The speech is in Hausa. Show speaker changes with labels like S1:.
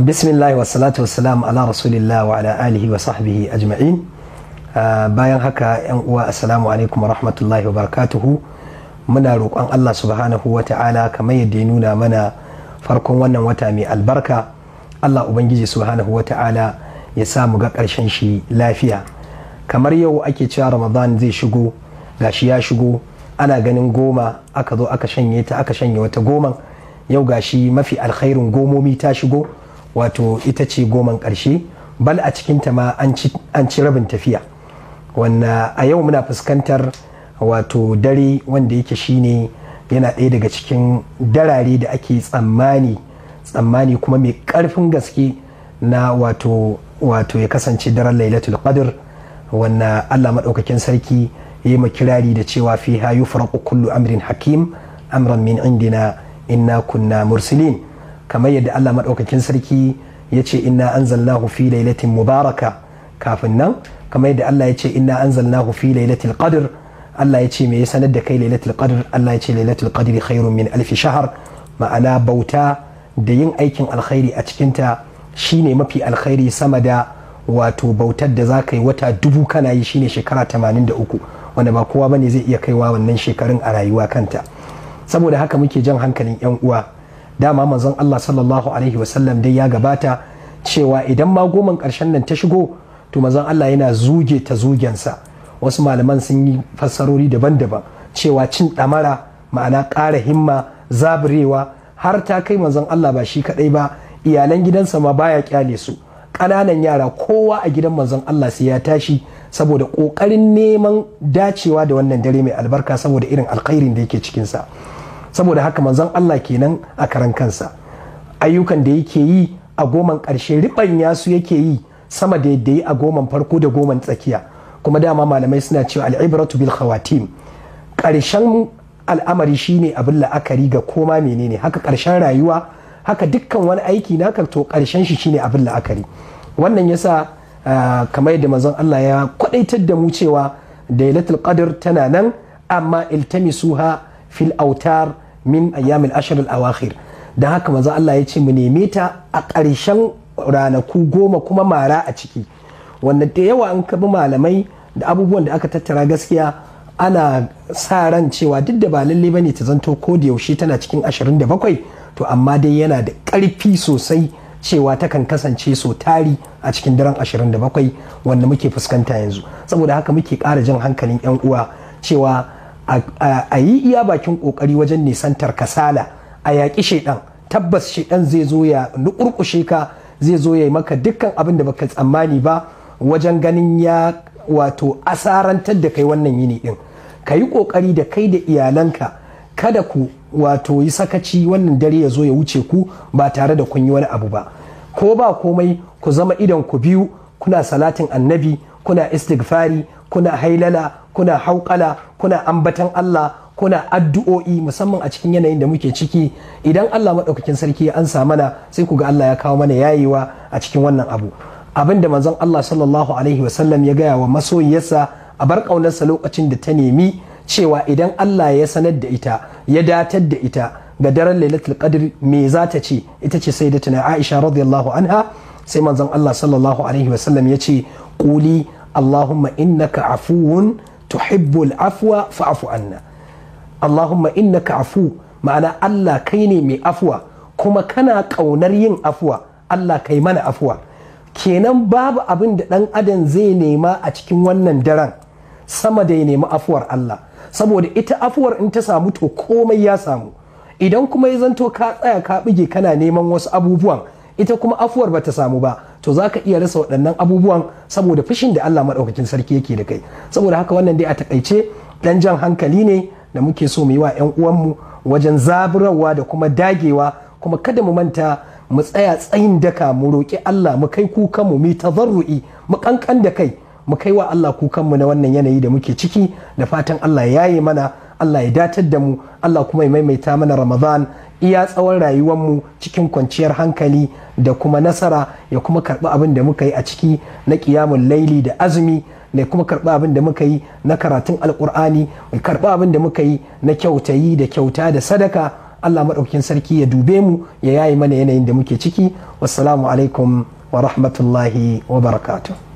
S1: bismillah wa salatu wa salam ala rasulillah wa ala alihi wa sahbihi ajma'in. Bayan haka yan uwa assalamu alaikum wa rahmatullahi wa barakatuhu. Muna roƙon Allah subhanahu wa ta'ala kamar yadda ya nuna mana farkon wannan wata mai albarka. Allah ubangiji subhanahu wa ta'ala ya sa mu ga ƙarshen shi lafiya. Kamar yau ake cewa ramadan zai shigo gashi ya shigo ana ganin goma aka zo aka shanye ta aka shanye wata goman. Yau gashi mafi alkhairin gomomi ta shigo. Wato ita ce goman ƙarshe bal a cikinta ma an ci rabin tafiya. Wanda a yau muna fuskantar wato dare wanda yake shine yana ɗaya daga cikin darare da ake tsammani tsammani kuma mai ƙarfin gaske na wato wato ya kasance daren lailatul qadr wanda allah maɗaukakin sarki ya yi kirari da cewa fi ha yufraqu kullu amrin hakim amran min indina inna kunna mursilin. Kamar yadda Allah maɗaukakin sarki ya ce inna anzalnahu fi lailatin mubaraka. Kafin nan kamar yadda Allah ya ce inna anzalnahu fi lailatul qadr. Allah ya ce me ya sanar da kai lailatul qadr? Allah ya ce lailatul qadri khairun min alfi shahar ma'ana bauta da yin aikin alkhairi a cikinta shine mafi alkhairi sama da wato bautar da za ka yi wata dubu kana yi shine shekara 83 wanda ba kowa ba ne zai iya kaiwa wannan shekarun a rayuwa kanta. Saboda haka muke jan hankalin yan uwa dama manzon Allah sallallahu alaihi wasallam dai ya gabata cewa idan ma goman ƙarshen nan ta shigo to manzon Allah yana zuge ta zugensa. Wasu malaman sun yi fassarori daban-daban cewa cin ɗamara ma'ana ƙara himma zabirewa har ta kai manzon Allah ba shi kaɗai ba iyalan gidansa ma baya ƙyale su. Ƙananan yara kowa a gidan manzon Allah sai ya tashi saboda ƙoƙarin neman dacewa da wannan dare mai albarka saboda irin alkhairin da yake cikinsa. Saboda haka manzon Allah kenan a karan kansa. Ayyukan da yake yi a goman ƙarshe riɓanya su yake yi sama da yadda yi a goman farko da goman tsakiya. Kuma dama malamai suna cewa al'ibratu bil khawatim. Ƙarshen al'amari shine abin la'akari ga koma menene. Haka ƙarshen rayuwa haka dukkan wani aiki naka to ƙarshen shi shine abin la'akari. Wannan yasa kamar yadda manzon Allah ya kwadaitar da mu cewa lailatul qadr tana nan amma iltamisuha fil autar min ayyamil ashir al-awakhir dan haka manzo Allah ya ce mu neme ta a ƙarshen ranaku goma kuma mara a ciki. Wanda da yawa an kabi malamai da abubuwan da aka tattara gaskiya ana sa ran cewa duk da ba lalle ba ne ta zanto ko da yaushe tana cikin 27 to amma dai yana da ƙarfi sosai cewa takan kasance so tari a cikin daren 27 wanda muke fuskanta yanzu. Saboda haka muke ƙara jan hankalin 'yan uwa cewa a yi iya bakin ƙoƙari wajen nisantar kasala a yaƙi shaidan. Tabbas shaidan zai zo ya nukurkushe ka zai zo ya yi maka dukkan abin da baka tsammani ba wajen ganin ya wato asarantar da kai wannan yini din ka yi ƙoƙari da kai da iyalanka kada ku wato yi sakaci wannan dare ya zo ya wuce ku ba tare da kun yi wani abu ba. Ko ba komai ku zama idan ku biyu kuna salatin annabi kuna istighfari kuna hailala kuna hauƙala kuna ambatan Allah kuna addu'o'i musamman a cikin yanayin da muke ciki. Idan Allah maɗaukakin sarki ya ansa mana sai ku ga Allah ya kawo mana yayewa a cikin wannan abu. Abin da manzon Allah sallallahu alaihi wasallam ya gaya wa masoyiyarsa a bar ƙaunarsa lokacin da ta nemi cewa idan Allah ya sanar da ita ya datar da ita ga daren lailatul qadr me za ta ce? Ita ce sayyidatuna Aisha radiyallahu anha sai manzon Allah sallallahu alaihi wasallam ya ce ƙuli allahumma innaka afuwun tuhibbul afwa fa'fu anna. Allahumma innaka afu ma'ana Allah kai ne mai afwa kuma kana ƙaunar yin afwa Allah kai mana afwa. Kenan babu abin da dan adam zai nema a cikin wannan daren sama da ya nemi afuwar Allah. Saboda ita afuwar in ta samu to komai ya samu. Idan kuma ya zanto ka tsaya ka bige kana neman wasu abubuwan ita kuma afuwar ba ta samu ba to za ka iya rasa waɗannan abubuwan saboda fushin da Allah maɗaukakin sarki yake da kai. Saboda haka wannan dai a taƙaice ɗan jan hankali ne da muke so mu yi wa 'yan uwanmu wajen zaburarwa da kuma dagewa kuma kada mu manta mu tsaya tsayin daka mu roƙi Allah mu kai kukanmu mu tazarru'i mu kankan da kai mu kai wa Allah kukanmu na wannan yanayi da muke ciki da fatan Allah ya yi mana Allah ya datar da mu Allah kuma ya maimaita mana Ramadan iya tsawon rayuwarmu cikin kwanciyar hankali da kuma nasara ya kuma karɓi abin da muka yi a ciki na ƙiyamun laili da azumi da kuma karɓi abin da muka yi na karatun alƙur'ani mu karɓi abin da muka yi na kyautayi da kyauta da sadaka. Allah maɗaukin sarki ya dube mu ya yayi mana yanayin da muke ciki. Wassalamu alaikum wa rahmatullahi wa barakatuh.